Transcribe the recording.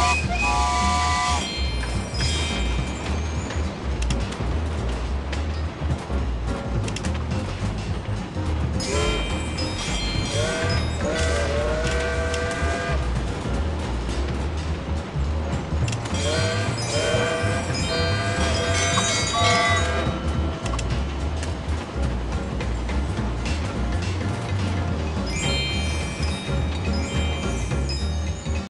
Oh,